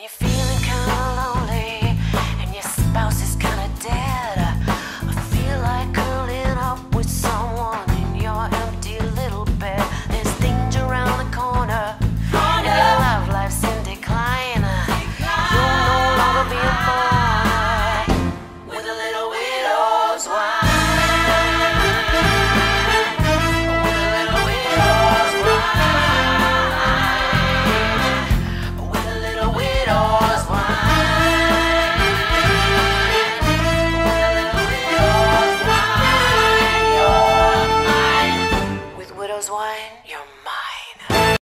you feel wine, your